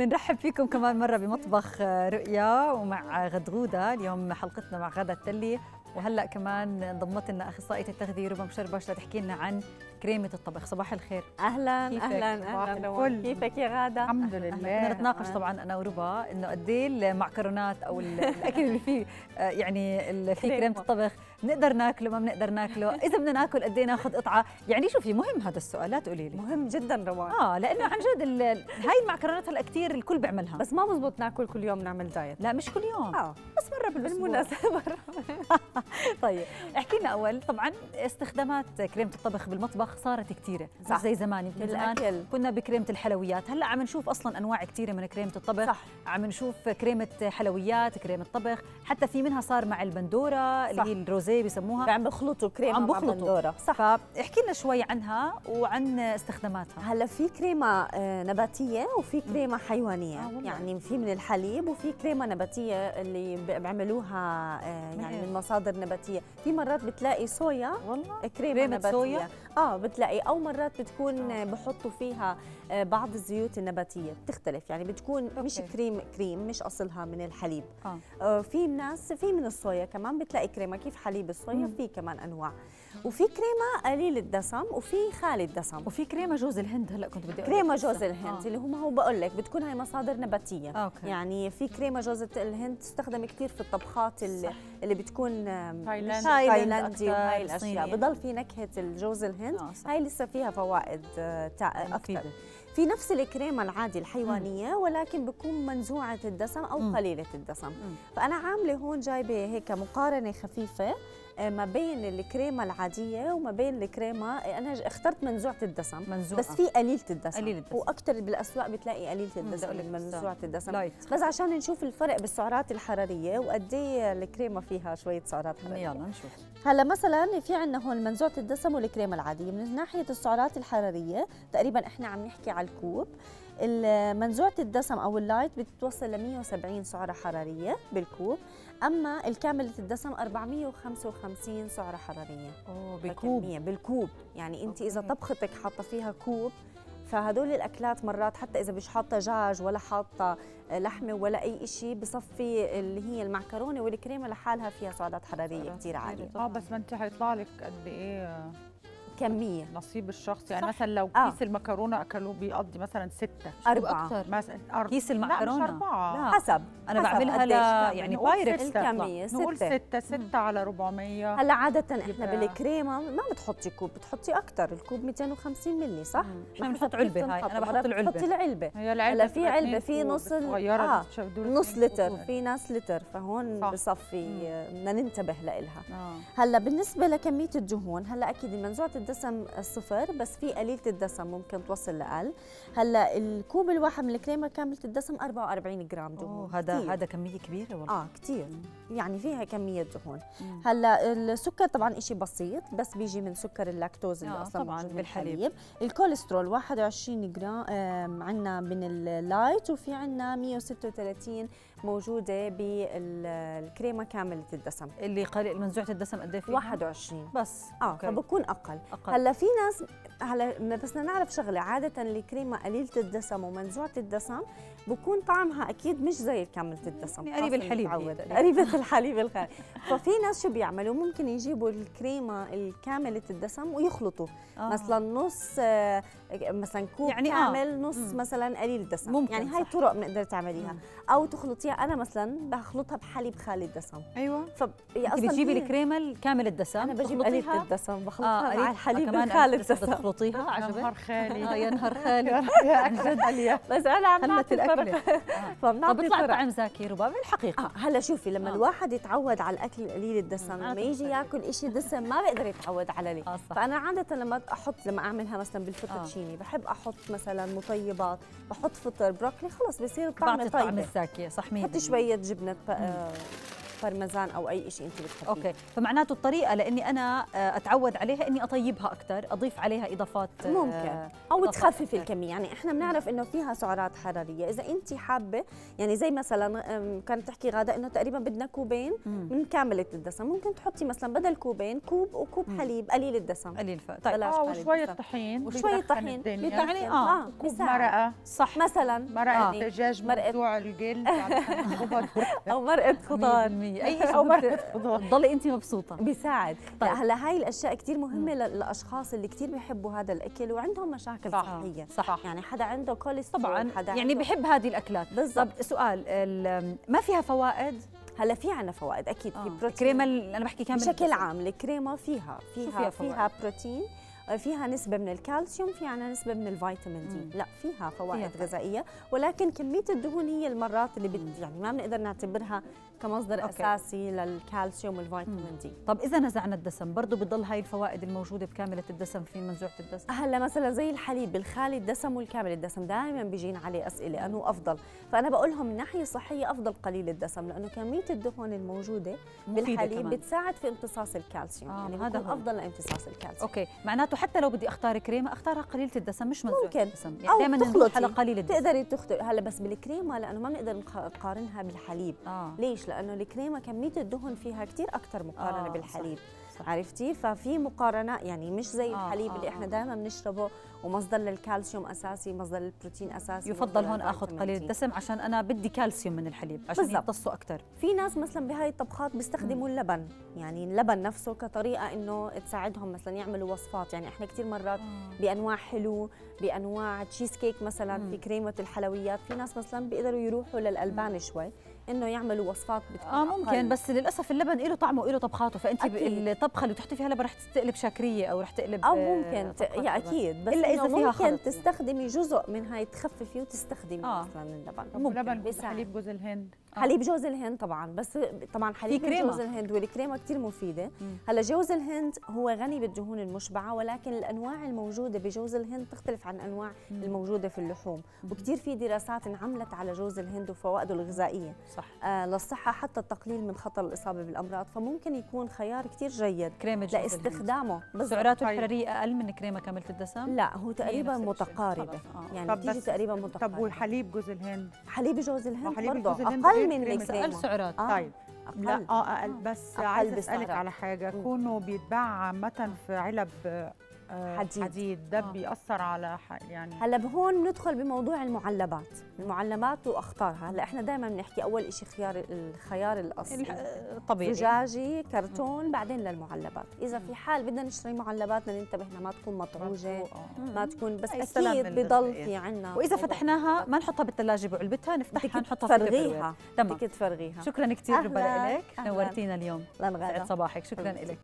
بنرحب فيكم كمان مرة بمطبخ رؤيا ومع غدغودة. اليوم حلقتنا مع غدا التلي. وهلأ كمان انضمت لنا أخصائية التغذية ربا مشربش لتحكي لنا عن كريمة الطبخ. صباح الخير. أهلا كيفك؟ أهلا. أهلا. كيفك يا غادة؟ الحمد بدنا لله. نتناقش طبعا أنا وربا إنه قد إيه المعكرونات أو ال- الأكل اللي فيه آه، يعني اللي فيه. كريمة. الطبخ بنقدر ناكله ما بنقدر ناكله؟ إذا بدنا ناكل قد إيه ناخذ قطعة؟ يعني شوفي مهم هذا السؤال لا تقولي لي. مهم جدا روان. آه لأنه عن جد هاي المعكرونات هلأ كثير الكل بيعملها. بس ما مزبوط ناكل كل يوم نعمل دايت. لا مش كل يوم. آه. بس مرة بالأسبوع. بالمناسبة. طيب احكي لنا أول طبعا استخدامات كريمة الطبخ بالمطبخ صارت كثيرة صح. زي زمان يمكن بالاكل كنا بكريمة الحلويات هلأ عم نشوف أصلا أنواع كثيرة من كريمة الطبخ صح عم نشوف كريمة حلويات كريمة طبخ حتى في منها صار مع البندورة اللي صح. هي الروزيه بيسموها عم بخلطوا كريمة عم مع بخلطوا. بندورة. صح فاحكي لنا شوي عنها وعن استخداماتها هلأ في كريمة آه، نباتية وفي كريمة حيوانية آه، والله. يعني في من الحليب وفي كريمة نباتية اللي بيعملوها آه، يعني؟ من مصادر نباتيه في مرات بتلاقي صويا والله كريمة, كريمة نباتية صويا؟ آه بتلاقي أو مرات بتكون آه. بحطوا فيها آه، بعض الزيوت النباتية بتختلف يعني بتكون مش أوكي. كريم كريم مش أصلها من الحليب آه آه، في ناس في من الصويا كمان بتلاقي كريمة كيف حليب الصويا. في كمان أنواع وفي كريمة قليل الدسم وفي خالي الدسم وفي كريمة جوز الهند هلأ كنت بدي كريمة. جوز الهند آه. اللي هو ما هو بقول لك بتكون هاي مصادر نباتية okay يعني في كريمة جوز الهند تستخدم كثير في الطبخات صح. اللي بتكون تايلاندي وهاي الاشياء. بضل في نكهة الجوز الهند آه،. هاي لسه فيها فوائد آه، أكثر. في نفس الكريمة العادي الحيوانية ولكن بكون منزوعة الدسم أو. قليلة الدسم. فأنا عاملة هون جايبة هيك مقارنة خفيفة آه، ما بين الكريمة العادية وما بين الكريمة آه، أنا اخترت منزوعة الدسم منزوعة. بس في قليلة الدسم. قليل الدسم. وأكثر بالأسواق بتلاقي قليلة الدسم من منزوعة الدسم. light. بس عشان نشوف الفرق بالسعرات الحرارية وقد إيه الكريمة فيها شوية سعرات حرارية. يلا نشوف. هلا مثلا في عندنا هون منزوعة الدسم والكريمة العادية. من ناحية السعرات الحرارية تقريبا إحنا عم نحكي على الكوب. ال- منزوعة الدسم أو ال light بتوصل ل 170 سعرة حرارية بالكوب أما الكامله الدسم 455 سعرة حرارية. أوه بكوب فكمية بالكوب. يعني اذا okay. طبختك حاطة فيها كوب فهدول الأكلات مرات حتى إذا مش حاطة دجاج ولا حاطة لحمة ولا أي شيء بصفي اللي هي المعكرونة والكريمة لحالها فيها سعرات حرارية كثير عالية. آه بس ما أنت هيطلع لك قد إيه؟ كمية نصيب الشخص يعني صح. مثلا لو آه. كيس المكرونة أكلوه بيقضي مثلا ستة أربعة أكتر. مثلا أربعة. كيس لا المعكرونة مش أربعة لا. حسب أنا حسب بعملها ل تعمل. يعني بايركس ستة. الكميه نقول ستة ستة ستة على 400 هلأ عادة إحنا يبقى- بالكريمة ما بتحطي كوب بتحطي أكثر الكوب 250 ملي صح؟ إحنا بنحط علبة هاي. أنا بحط مرات العلبة. بتحطي العلبة هي العلبة هلأ في اتنين في نص آه، نص لتر. في ناس لتر فهون. بصفي آه، بدنا ننتبه لإلها آه هلأ بالنسبة لكمية الدهون هلأ أكيد منزوعة الدسم صفر بس في قليلة الدسم ممكن توصل لأقل. هلأ الكوب الواحد من الكريمة كاملة الدسم 44 جرام دهون. هذا. هذا كمية كبيرة والله. آه كثير يعني فيها كمية دهون. هلأ السكر طبعا إشي بسيط بس بيجي من سكر اللاكتوز اللي آه، أصلا طبعاً موجود. بالحليب. الكوليسترول 21 جرام عندنا من ال light وفي عندنا 136 موجودة بالكريمة كاملة الدسم اللي قليل منزوعة الدسم قد إيه فيها؟ 21 بس آه okay. فبكون أقل أقل هلأ في ناس هلأ بس نعرف شغلة عادة الكريمة قليلة الدسم ومنزوعه الدسم بكون طعمها أكيد مش زي كاملة الدسم يعني قريبة خاصة الحليب. قريبه الحليب الخالي ففي ناس شو بيعملوا ممكن يجيبوا الكريمة الكاملة الدسم ويخلطوا آه. مثلا نص آه، مثلا كوب يعني آه. كامل نص مم. مثلا قليل دسم ممكن، يعني هاي. طرق بنقدر تعمليها. أو أنا مثلا بخلطها بحليب خالي الدسم. أيوه. ف أنت بتجيبي الكريمة الكامل الدسم؟ أنا بجيب. قليلة الدسم بخلطها قليل مع الحليب كمان الخالي الدسم. تخلطيها يا عجبك؟ نهار خالي. آه يا نهار خالي. عن جد. عليا بس أنا عم نعطي الاكله آه. فبنعطي بيطلع طعم زاكي ربا بالحقيقة آه هلا شوفي لما آه. آه. الواحد يتعود على الأكل القليل الدسم مم. لما أنا يجي. ياكل شيء دسم ما بيقدر يتعود عليه آه صح. فأنا عادة لما أحط لما أعملها مثلا بالفوتوتشيني بحب أحط مثلا مطيبات بحط فطر بروكلي خلص بصير طعم بعطي الطعم طيب الزاكي صح 100% حطي شوية جبنه آه، بارميزان أو أي شيء أنت بتحبيه. okay. فمعناته الطريقة لإني أنا آه، أتعود عليها إني أطيبها أكثر أضيف عليها إضافات آه، ممكن. أو تخفف. الكمية. يعني إحنا بنعرف إنه فيها سعرات حرارية. إذا أنت حابة يعني زي مثلا كانت تحكي غادة إنه تقريبا بدنا كوبين مم. من كامله الدسم. ممكن تحطي مثلا بدل كوبين كوب وكوب مم. حليب قليل الدسم. قليل ف... طيب. آه وشوية. طحين. وشوية بيدخن طحين. يعني آه، كوب بيساعد. مرقة. صح. مثلا. مرقة دجاج مرقة- موضوع الجلد عشان الغبط. أو مرقة 100% خضار أي شيء أو مرقه بدك خضار تضلي انت مبسوطة. بيساعد. طيب. هلا هاي الأشياء كثير مهمة للأشخاص اللي كثير بيحبوا هذا الأكل وعندهم مشاكل صح. صحية. صح. يعني حدا عنده كوليسترول طبعا. حدا يعني بحب هذه الأكلات. بالضبط. طب سؤال ال- ما فيها فوائد؟ هلا في عنا فوائد أكيد في آه. بروتين الكريمه أنا بحكي كامل بشكل. عام الكريمة فيها فيها فيها فيها, بروتين فيها نسبة من الكالسيوم في عنا نسبة من الفيتامين مم. دي لا فيها فوائد فيها. غذائية ولكن كمية الدهون هي المرات اللي بت يعني ما بنقدر نعتبرها كمصدر okay. أساسي للكالسيوم والفيتامين دي. طب إذا نزعنا الدسم برضه بتضل هاي الفوائد الموجودة بكاملة الدسم في منزوعة الدسم؟ هلا مثلا زي الحليب الخالي الدسم والكامل الدسم دائما بيجينا عليه أسئلة أنه أفضل. فأنا بقول لهم من ناحية صحية أفضل قليل الدسم لأنه كمية الدهون الموجودة بالحليب كمان. بتساعد في امتصاص الكالسيوم. آه، يعني هذا هو. أفضل لامتصاص الكالسيوم. okay. معناته حتى لو بدي أختار كريمة أختارها قليلة الدسم مش منزوعة ممكن. الدسم. يعني دائما نروح. على قليل الدسم. تقدري تختار هلا بس بالكريمة لأنه ما بنقدر نقارنها بالحليب. آه. ليش؟ لأنه الكريمة كمية الدهن فيها كثير أكثر مقارنة آه، آه بالحليب صح. عرفتي ففي مقارنة يعني مش زي آه، الحليب آه، اللي إحنا آه. دائما بنشربه ومصدر للكالسيوم أساسي مصدر للبروتين أساسي يفضل هون آخذ قليل. الدسم عشان أنا بدي كالسيوم من الحليب عشان. يمتصوا أكثر في ناس مثلا بهاي الطبخات بيستخدموا اللبن يعني اللبن نفسه كطريقة إنه تساعدهم مثلا يعملوا وصفات يعني إحنا كثير مرات بأنواع حلو بأنواع تشيز كيك مثلا مم. في كريمة الحلويات في ناس مثلا بيقدروا يروحوا للألبان شوي إنه يعملوا وصفات بتكون آه ممكن أقل. بس للأسف اللبن له طعمه وله طبخاته فانت. الطبخة اللي بتحطي فيها لبن رح تقلب شاكرية أو رح تقلب أو آه، ممكن ت... يا لبن. أكيد بس إلا إذا إنه فيها ممكن خلط. تستخدمي جزء من هاي تخففي وتستخدمي آه. مثلا اللبن ممكن. ولبن بيساعد. حليب جوز الهند حليب جوز الهند طبعا بس طبعا حليب كريمة. جوز الهند والكريمة كثير مفيدة مم. هلا جوز الهند هو غني بالدهون المشبعة ولكن الأنواع الموجودة بجوز الهند تختلف عن الانواع مم. الموجودة في اللحوم. وكثير في دراسات انعملت على جوز الهند وفوائده الغذائية صح آه للصحة حتى التقليل من خطر الإصابة بالأمراض فممكن يكون خيار كثير جيد كريمة جوز الهند. لاستخدامه. سعراته طيب. الحرارية أقل من كريمة كاملة الدسم لا هو تقريبا. متقاربة آه. يعني طب بتيجي تقريبا طب متقاربه والحليب جوز الهند حليب جوز الهند برضه أقل من كريمة. أقل سعرات آه. طيب لا أقل. آه أقل بس أقل عايزه أسألك. على حاجة. كونه بيتباع عامة في علب حديد. حديد. ده آه. بيأثر على يعني هلا بهون ندخل بموضوع المعلبات. المعلبات وأخطارها. هلا إحنا دائما بنحكي أول شيء خيار الخيار الأصلي. الح- طبيعي. زجاجي كرتون بعدين للمعلبات. إذا في حال بدنا نشتري معلبات بدنا ننتبه إنها ما تكون مطعوجه آه. ما تكون بس أكيد بضل. في عنا وإذا فتحناها ما نحطها بالثلاجه بعلبتها نفتحها نحطها. تفرغيها. تمام. تفرغيها. شكرا كثير ربا لك. نورتينا اليوم. لنغادة سعد صباحك. شكرا. لك